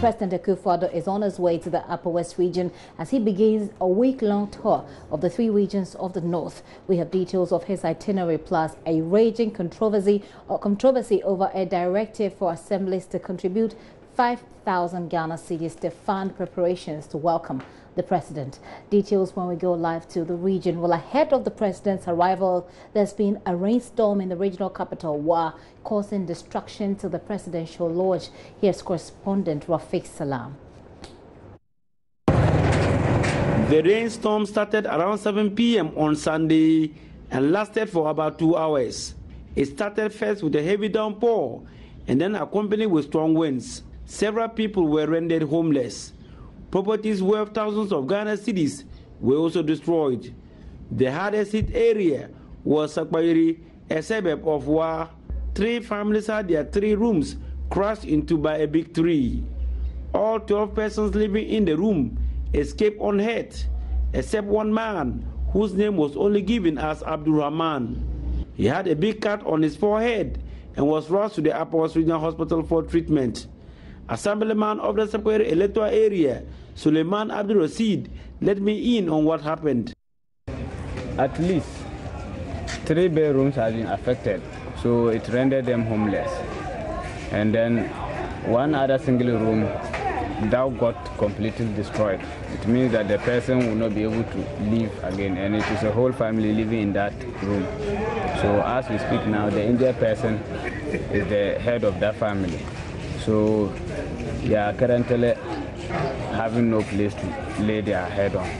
President Akufo-Addo is on his way to the Upper West region as he begins a week-long tour of the three regions of the north. We have details of his itinerary plus a raging controversy or controversy over a directive for assemblies to contribute 5,000 Ghana cedis to fund preparations to welcome the president. Details when we go live to the region. Well, ahead of the president's arrival, there's been a rainstorm in the regional capital, Wa, causing destruction to the presidential lodge. Here's correspondent Rafiq Salam. The rainstorm started around 7 p.m. on Sunday and lasted for about two hours. It started first with a heavy downpour and then accompanied with strong winds. Several people were rendered homeless. Properties worth thousands of Ghana cedis were also destroyed. The hardest hit area was Sakpairi, a suburb of Wa. Three families had their three rooms crushed into by a big tree. All 12 persons living in the room escaped unhurt, except one man whose name was only given as Abdul Rahman. He had a big cut on his forehead and was rushed to the Upper West Regional Hospital for treatment. Assemblyman of the Sakwere electoral area, Suleiman Abdul Rashid, let me in on what happened. At least three bedrooms have been affected, so it rendered them homeless. And then one other single room that got completely destroyed. It means that the person will not be able to live again, and it is a whole family living in that room. So as we speak now, the injured person is the head of that family. So they are currently having no place to lay their head on.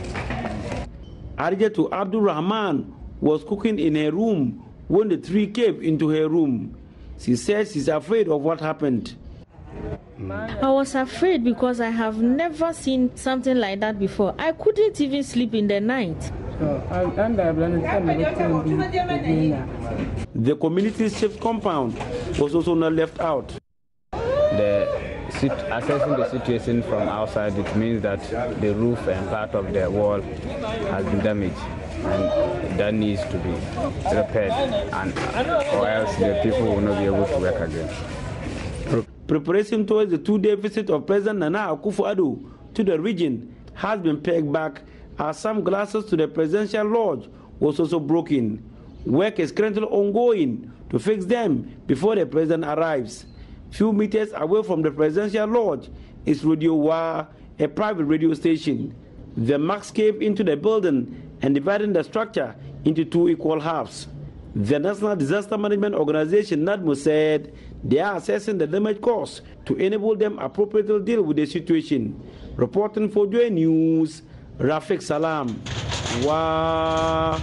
Arjatu Abdul Rahman was cooking in her room when the tree came into her room. She says she's afraid of what happened. I was afraid because I have never seen something like that before. I couldn't even sleep in the night. The community shift compound was also not left out assessing the situation from outside, it means that the roof and part of the wall has been damaged and that needs to be repaired and or else the people will not be able to work again. Preparation towards the two-day visit of President Nana Akufo-Addo to the region has been pegged back as some glasses to the presidential lodge was also broken. Work is currently ongoing to fix them before the president arrives. Few meters away from the presidential lodge is Radio Wa, a private radio station. The max cave into the building and dividing the structure into two equal halves. The National Disaster Management Organization, NADMO, said they are assessing the damage caused to enable them appropriately deal with the situation. Reporting for Joy News, Rafiq Salam. Wow.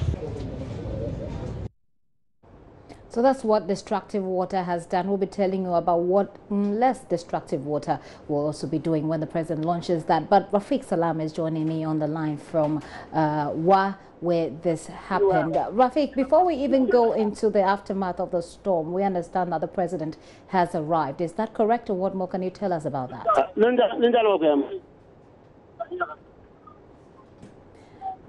So that's what destructive water has done. We'll be telling you about what less destructive water will also be doing when the president launches that. But Rafiq Salam is joining me on the line from uh, Wa, where this happened. Uh, Rafiq, before we even go into the aftermath of the storm, we understand that the president has arrived. Is that correct, or what more can you tell us about that? Uh,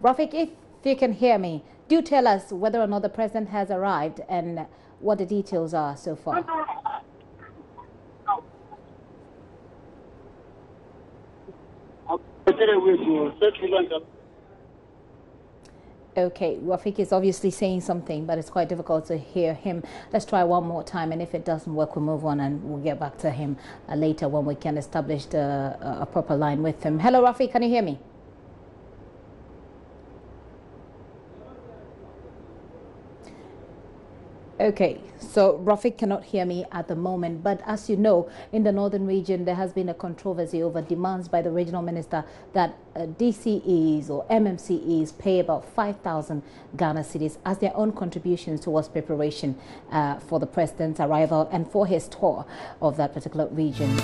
Rafiq, if you can hear me, do tell us whether or not the president has arrived and what the details are so far. Okay, Rafiq is obviously saying something, but it's quite difficult to hear him. Let's try one more time, and if it doesn't work, we'll move on and we'll get back to him uh, later when we can establish the, uh, a proper line with him. Hello, Rafiq, can you hear me? Okay, so Rafiq cannot hear me at the moment, but as you know, in the northern region, there has been a controversy over demands by the regional minister that uh, DCEs or MMCEs pay about 5,000 Ghana cedis as their own contributions towards preparation uh, for the president's arrival and for his tour of that particular region.